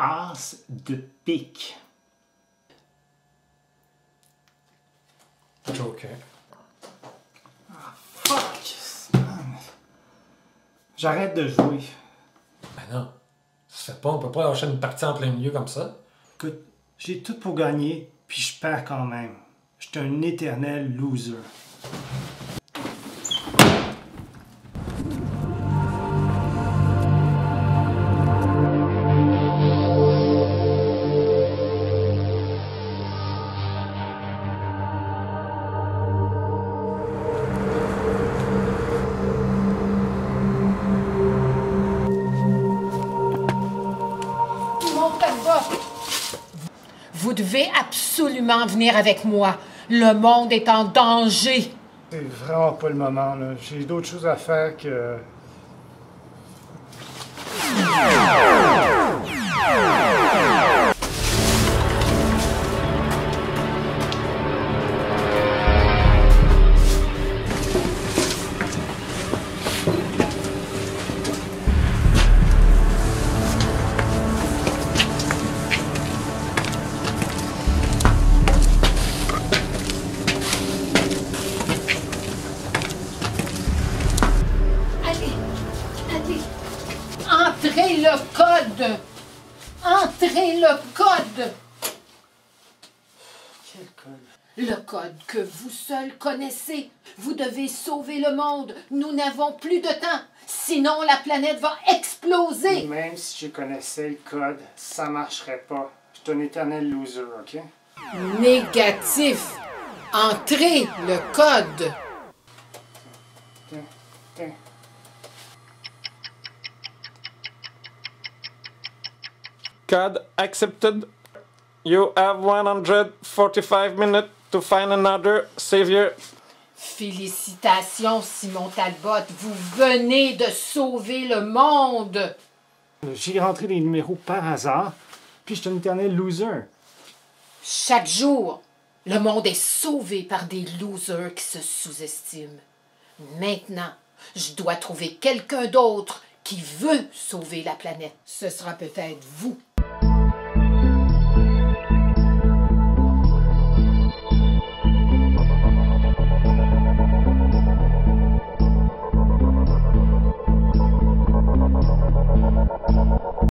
As de pique. Joker. Fuck! man. J'arrête de jouer. Ben non. Ça fait pas, on peut pas lâcher une partie en plein milieu comme ça. Écoute, j'ai tout pour gagner, puis je perds quand même. Je suis un éternel loser. Vous devez absolument venir avec moi. Le monde est en danger. C'est vraiment pas le moment. J'ai d'autres choses à faire que. Entrez le code. Entrez le code. Quel code? Le code que vous seul connaissez. Vous devez sauver le monde. Nous n'avons plus de temps. Sinon, la planète va exploser. Même si je connaissais le code, ça marcherait pas. Je suis un éternel loser, ok? Négatif. Entrez le code. Tiens, tiens. Code accepted. You have 145 minutes to find another savior. Félicitations, Simon Talbot. Vous venez de sauver le monde. J'ai rentré les numéros par hasard, puis je suis un éternel loser. Chaque jour, le monde est sauvé par des losers qui se sous-estiment. Maintenant, je dois trouver quelqu'un d'autre qui veut sauver la planète. Ce sera peut-être vous.